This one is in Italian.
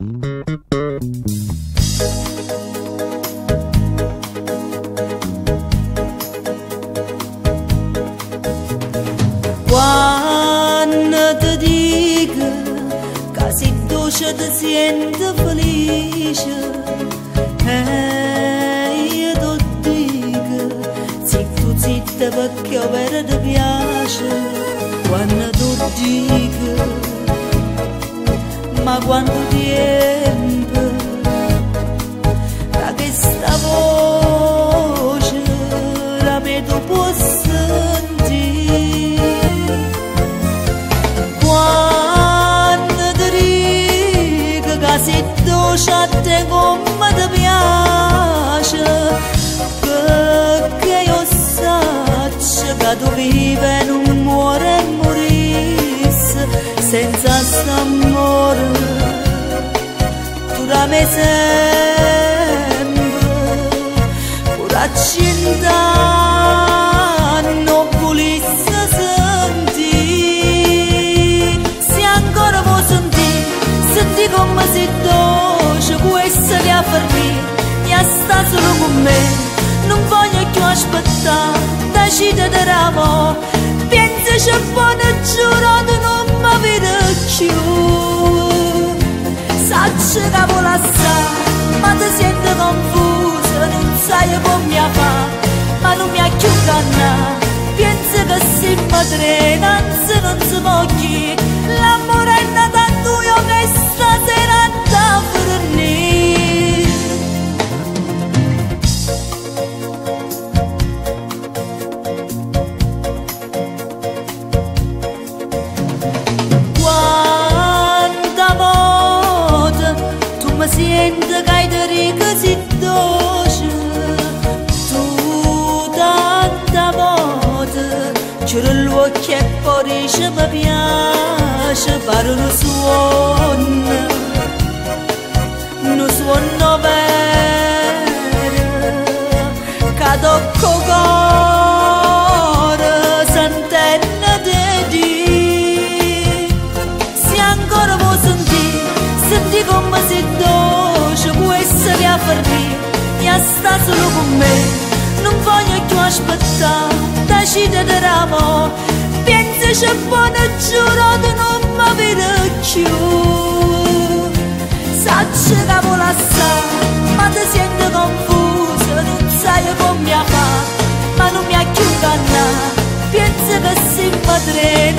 Quando ti dico che sei dolce ti senti felice io ti dico zitto zitto perché a vera ti piace. Quando tu dico ma quanto tempo se dolce come ti piace perché io saccio che tu vive non muore e morisse senza voglio più aspettare decidere d'amore pensa c'è buono giurato non mi vedo più sacci che vuole assare ma ti sento confusa non sai come fa. Ma non mi ha più cannato pensa che si madre anzi non si voglia l'amore è nato a tu io che siente moda c'era l'occhio e poi mi piace pare un suono un suono vero cado cuore sentendo di se ancora vuoi sentire senti come si dolce può essere a farmi mi sta solo con me non voglio più aspettare decidere d'amore pensi c'è buono giurato non mi vedo più. Sacci che vuole assare ma ti sento confuso non sai come fa. Ma non mi ha più cannato pensi che si padre